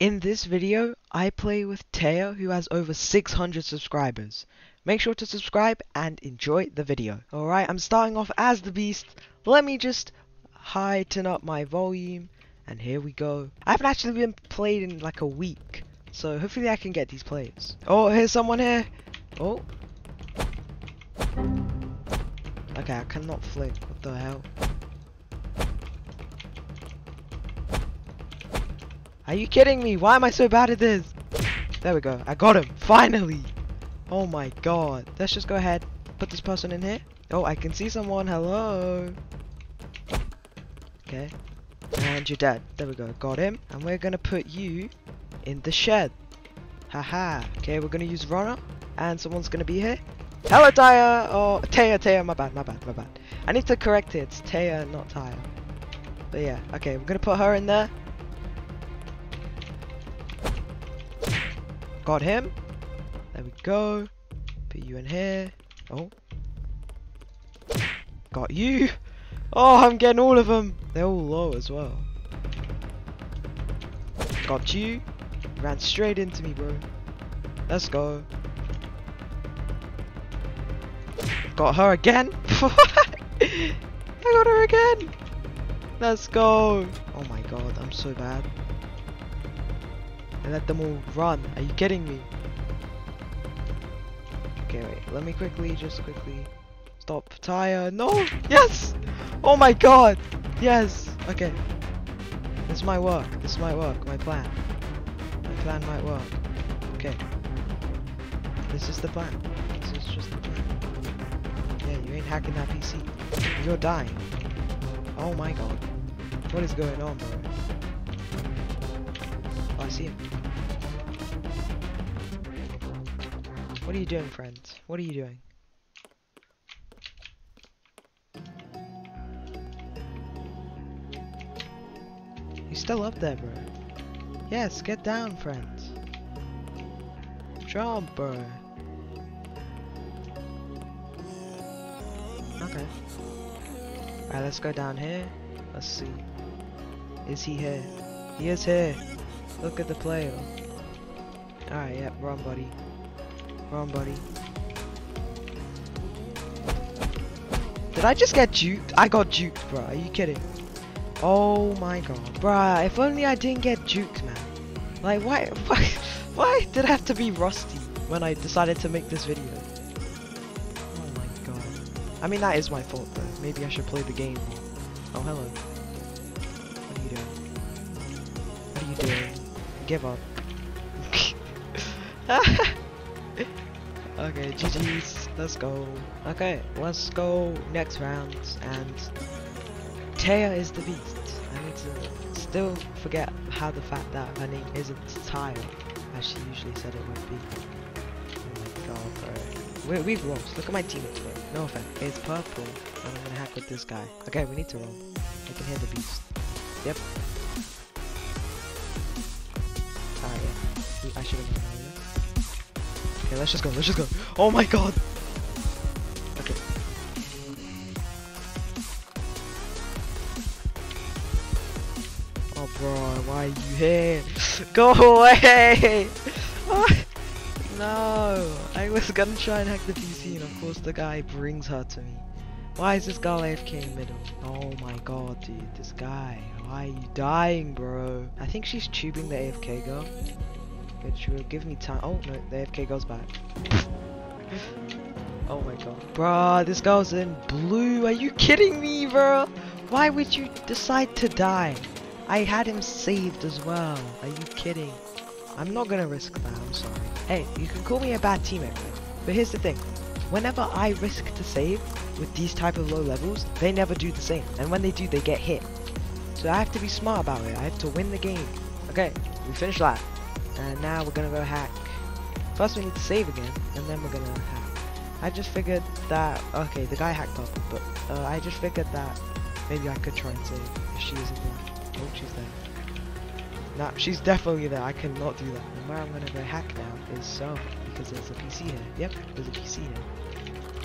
In this video, I play with Taya who has over 600 subscribers. Make sure to subscribe and enjoy the video. Alright, I'm starting off as the beast. Let me just heighten up my volume. And here we go. I haven't actually been played in like a week. So hopefully I can get these players. Oh, here's someone here. Oh. Okay, I cannot flick. What the hell? Are you kidding me? Why am I so bad at this? There we go. I got him. Finally. Oh my god. Let's just go ahead. Put this person in here. Oh, I can see someone. Hello. Okay. And you're dead. There we go. Got him. And we're going to put you in the shed. Haha. Okay, we're going to use runner. And someone's going to be here. Hello, Taya. Oh, Taya, Taya. My bad, my bad, my bad. I need to correct it. It's Taya, not Taya. But yeah. Okay, we're going to put her in there. Got him. There we go. Put you in here. Oh. Got you. Oh, I'm getting all of them. They're all low as well. Got you. Ran straight into me, bro. Let's go. Got her again. I got her again. Let's go. Oh my god, I'm so bad and let them all run. Are you kidding me? Okay, wait. Let me quickly, just quickly stop. Tire. No. Yes. Oh my God. Yes. Okay. This might work. This might work. My plan. My plan might work. Okay. This is the plan. This is just the plan. Yeah, you ain't hacking that PC. You're dying. Oh my god. What is going on, bro? I see him. What are you doing, friends? What are you doing? He's still up there, bro. Yes, get down, friends. Jump, bro. Okay. Alright, let's go down here. Let's see. Is he here? He is here. Look at the player. Alright, yep, yeah, run, buddy. Run, buddy. Did I just get juked? I got juked, bro. Are you kidding? Oh my god. Bruh, if only I didn't get juked, man. Like, why, why, why did I have to be rusty when I decided to make this video? Oh my god. I mean, that is my fault, though. Maybe I should play the game. Oh, hello. Give up. okay, GG's. Let's go. Okay, let's go next round. And Taya is the beast. I need to still forget how the fact that her name isn't Taya, as she usually said it would be. Oh my god, bro. We, we've lost. Look at my teammates, bro. No offense. It's purple, and I'm gonna hack with this guy. Okay, we need to roll. I can hear the beast. Yep. I should have known earlier. Okay, let's just go, let's just go. Oh my god! Okay. Oh bro, why are you here? Go away! no! I was gonna try and hack the PC and of course the guy brings her to me. Why is this girl AFK middle? Oh my god, dude, this guy. Why are you dying, bro? I think she's tubing the AFK girl. Which will give me time. Oh no, the AFK goes back. oh my god. Bruh, this girl's in blue. Are you kidding me, bro? Why would you decide to die? I had him saved as well. Are you kidding? I'm not gonna risk that, I'm sorry. Hey, you can call me a bad teammate, but here's the thing. Whenever I risk to save with these type of low levels, they never do the same. And when they do, they get hit. So I have to be smart about it. I have to win the game. Okay, we finished that. And now we're gonna go hack. First we need to save again, and then we're gonna hack. I just figured that, okay, the guy hacked up, but uh, I just figured that maybe I could try and save if she isn't there. Oh, she's there. Nah, she's definitely there. I cannot do that. And where I'm gonna go hack now is so because there's a PC here. Yep, there's a PC here.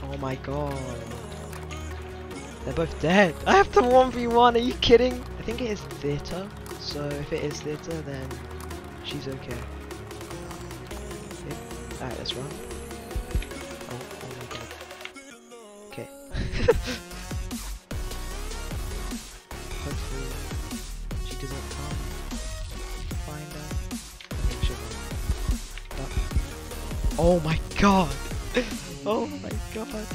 Oh my god. They're both dead. I have to 1v1, are you kidding? I think it is theatre. So if it is theatre, then she's okay. Yep. Alright, let's run. Oh, oh my god. Okay. Hopefully she doesn't come. Find. But- Oh my god! oh my god!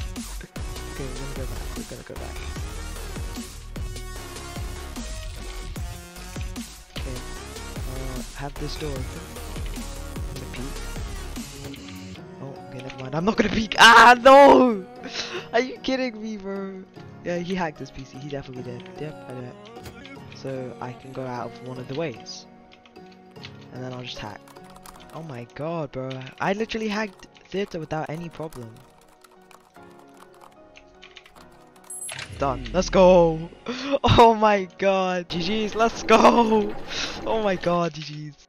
Okay, we're gonna go back. We're gonna go back. Have this door open. Oh, okay, never mind. I'm not gonna peek. Ah, no! Are you kidding me, bro? Yeah, he hacked this PC. He definitely did. Yep, I did. So I can go out of one of the ways, and then I'll just hack. Oh my god, bro! I literally hacked theater without any problem. Done. Let's go. Oh my god. GG's. Let's go. Oh my god. GG's.